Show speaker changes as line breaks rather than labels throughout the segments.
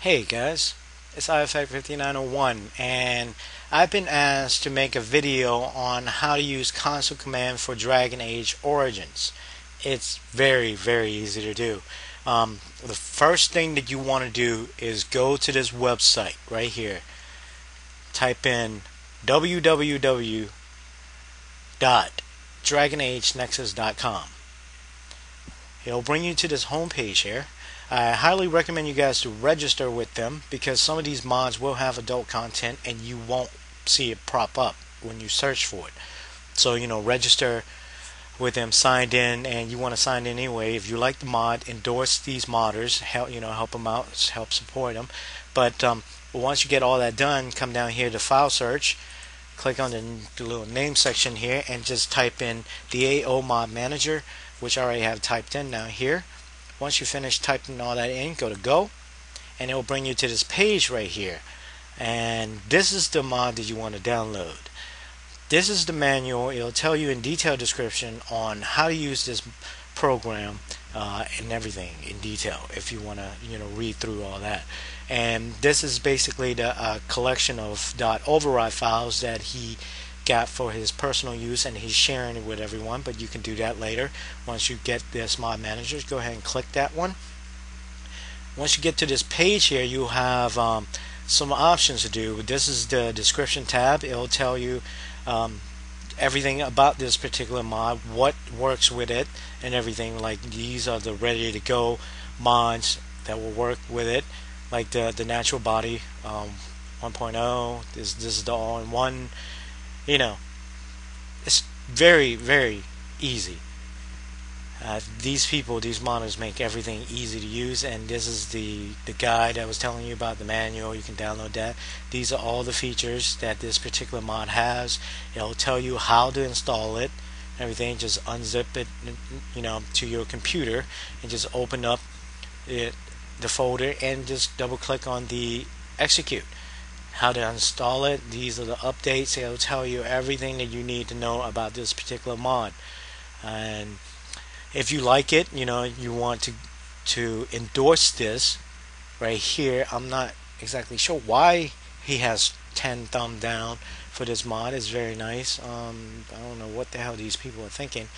Hey guys, it's IFAC5901 and I've been asked to make a video on how to use console command for Dragon Age Origins. It's very very easy to do. Um, the first thing that you want to do is go to this website right here. Type in www.dragonagenexus.com. It'll bring you to this home page here I highly recommend you guys to register with them because some of these mods will have adult content and you won't see it prop up when you search for it. So, you know, register with them signed in and you want to sign in anyway. If you like the mod endorse these modders help you know help them out help support them but um, once you get all that done come down here to file search click on the, little name section here and just type in DAO mod manager which I already have typed in now here once you finish typing all that in, go to go, and it will bring you to this page right here. And this is the mod that you want to download. This is the manual. It'll tell you in detailed description on how to use this program uh, and everything in detail if you want to you know read through all that and this is basically the uh, collection of dot .override files that he for his personal use and he's sharing it with everyone but you can do that later once you get this mod managers go ahead and click that one. Once you get to this page here you have um, some options to do. This is the description tab. It'll tell you um, everything about this particular mod what works with it and everything. Like these are the ready to go mods that will work with it. Like the the natural body um, 1.0 this, this is the all-in-one you know, it's very, very easy. Uh, these people, these modders make everything easy to use and this is the, the guide I was telling you about, the manual, you can download that. These are all the features that this particular mod has. It'll tell you how to install it, everything, just unzip it you know, to your computer and just open up it, the folder and just double click on the execute how to install it. These are the updates. It'll tell you everything that you need to know about this particular mod. And if you like it, you know, you want to to endorse this right here. I'm not exactly sure why he has 10 thumb down for this mod. It's very nice. Um, I don't know what the hell these people are thinking.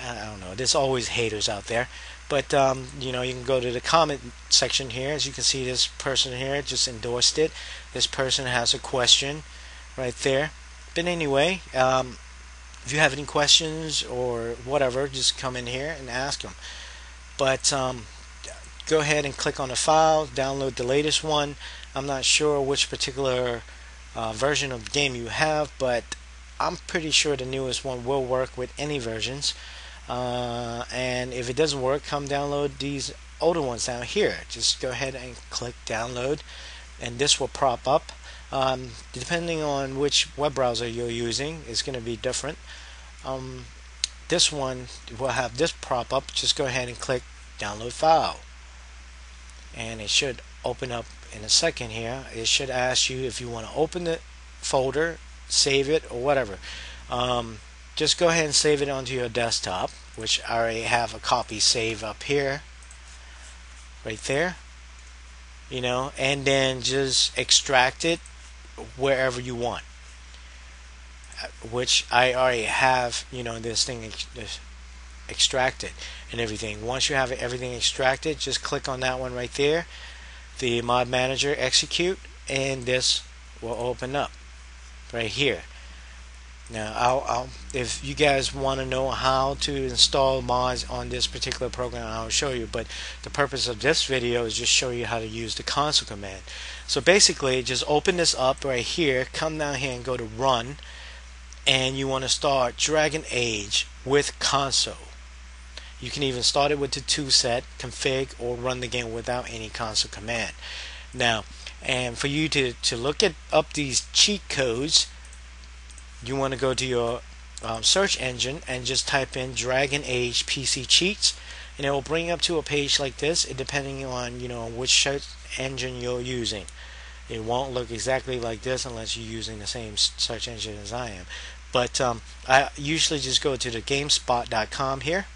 I don't know. There's always haters out there. But, um, you know, you can go to the comment section here. As you can see, this person here just endorsed it. This person has a question right there. But anyway, um, if you have any questions or whatever, just come in here and ask them. But um, go ahead and click on the file, download the latest one. I'm not sure which particular uh, version of the game you have, but I'm pretty sure the newest one will work with any versions. Uh, and if it doesn't work, come download these older ones down here. Just go ahead and click download, and this will prop up. Um, depending on which web browser you're using, it's going to be different. Um, this one will have this prop up. Just go ahead and click download file, and it should open up in a second here. It should ask you if you want to open the folder, save it, or whatever. Um, just go ahead and save it onto your desktop which I already have a copy saved up here right there you know and then just extract it wherever you want uh, which I already have you know this thing ex extracted and everything. Once you have everything extracted just click on that one right there the mod manager execute and this will open up right here now, I'll, I'll, if you guys want to know how to install mods on this particular program, I'll show you. But the purpose of this video is just show you how to use the console command. So basically, just open this up right here, come down here and go to Run, and you want to start Dragon Age with console. You can even start it with the toolset, config, or run the game without any console command. Now, and for you to, to look at up these cheat codes, you want to go to your um, search engine and just type in Dragon Age PC cheats and it will bring up to a page like this depending on you know which search engine you're using. It won't look exactly like this unless you're using the same search engine as I am. But um, I usually just go to the gamespot.com here.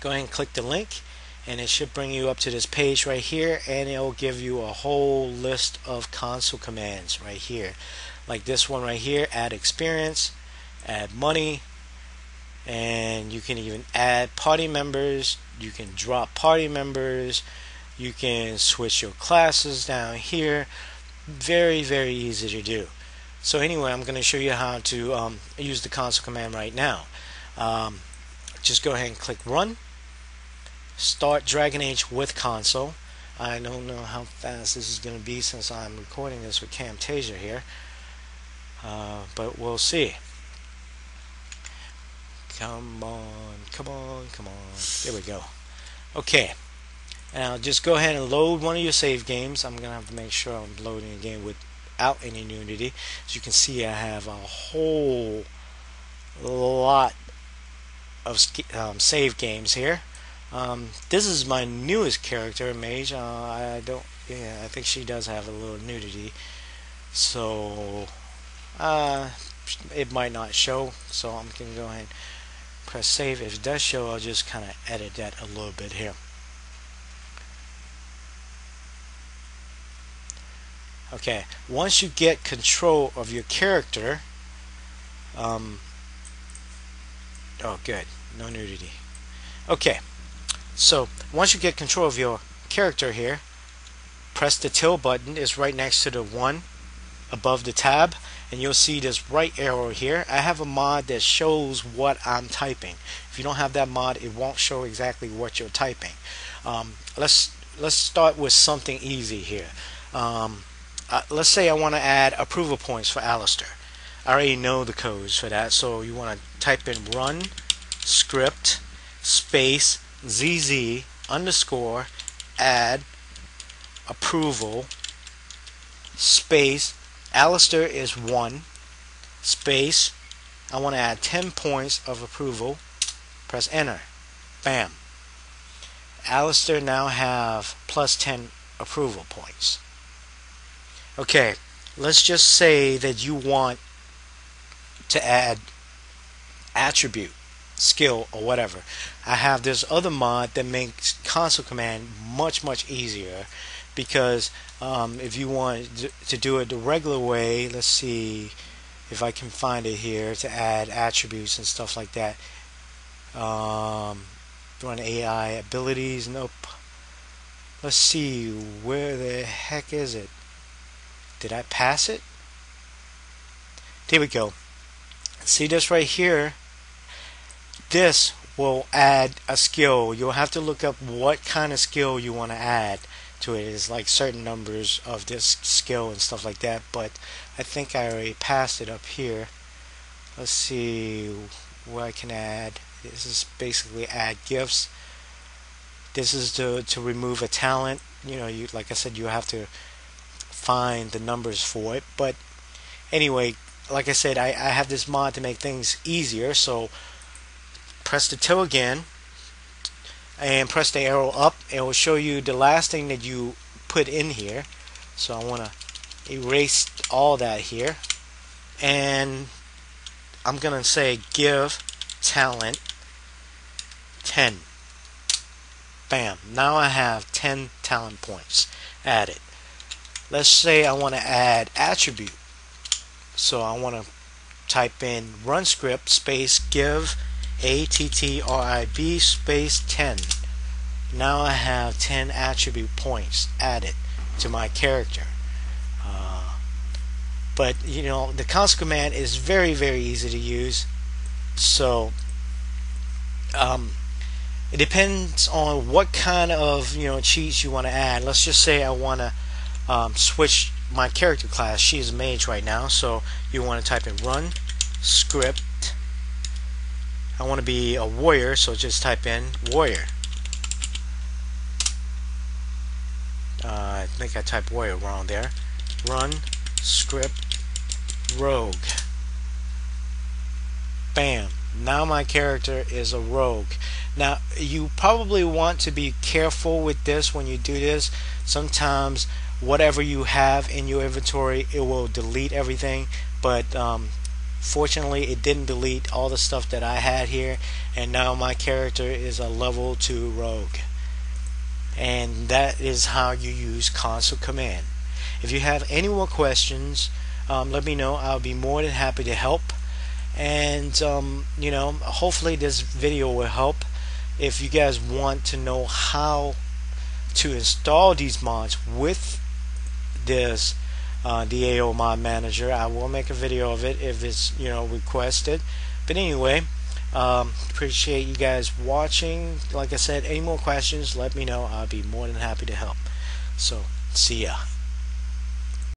Go ahead and click the link and it should bring you up to this page right here and it'll give you a whole list of console commands right here. Like this one right here add experience add money and you can even add party members. You can drop party members. You can switch your classes down here. Very very easy to do. So anyway I'm going to show you how to um, use the console command right now. Um, just go ahead and click run start Dragon Age with console. I don't know how fast this is going to be since I'm recording this with Camtasia here uh, but we'll see. Come on come on come on. There we go. Okay. Now just go ahead and load one of your save games. I'm gonna have to make sure I'm loading a game without any nudity. As you can see I have a whole lot of um, save games here um, this is my newest character, Mage. Uh, I don't. Yeah, I think she does have a little nudity, so uh, it might not show. So I'm gonna go ahead and press save. If it does show, I'll just kind of edit that a little bit here. Okay, once you get control of your character, um, oh good, no nudity. Okay, so once you get control of your character here, press the tilde button. It's right next to the one above the tab and you'll see this right arrow here. I have a mod that shows what I'm typing. If you don't have that mod, it won't show exactly what you're typing. Um, let's let's start with something easy here. Um, uh, let's say I want to add approval points for Alistair. I already know the codes for that, so you want to type in run script space ZZ underscore add approval space Alistair is 1 space. I want to add 10 points of approval. Press enter. Bam. Alistair now have plus 10 approval points. Okay let's just say that you want to add attribute skill or whatever. I have this other mod that makes console command much much easier because um, if you want to do it the regular way, let's see if I can find it here to add attributes and stuff like that. Um, run AI abilities, nope. Let's see, where the heck is it? Did I pass it? There we go. See this right here? This will add a skill. You'll have to look up what kind of skill you want to add to it. It's like certain numbers of this skill and stuff like that, but I think I already passed it up here. Let's see what I can add. This is basically add gifts. This is to, to remove a talent. You know, you like I said, you have to find the numbers for it. But anyway, like I said, I, I have this mod to make things easier. So press the toe again and press the arrow up it will show you the last thing that you put in here. So I want to erase all that here. And I'm gonna say give talent 10 bam. Now I have 10 talent points added. Let's say I want to add attribute. So I want to type in run script space give ATTRIB space 10. Now I have 10 attribute points added to my character. Uh, but you know the console command is very very easy to use. So um, it depends on what kind of you know cheats you want to add. Let's just say I want to um, switch my character class. She's a mage right now, so you want to type in run script I want to be a warrior, so just type in warrior. Uh, I think I typed warrior wrong there. Run script rogue. Bam. Now my character is a rogue. Now you probably want to be careful with this when you do this. Sometimes whatever you have in your inventory it will delete everything but um, Fortunately, it didn't delete all the stuff that I had here, and now my character is a level 2 rogue. and that is how you use console command. If you have any more questions um, let me know. I'll be more than happy to help. And um, you know hopefully this video will help. If you guys want to know how to install these mods with this uh, DAO mod manager. I will make a video of it if it's you know requested. But anyway um, appreciate you guys watching. Like I said any more questions let me know. I'll be more than happy to help. So see ya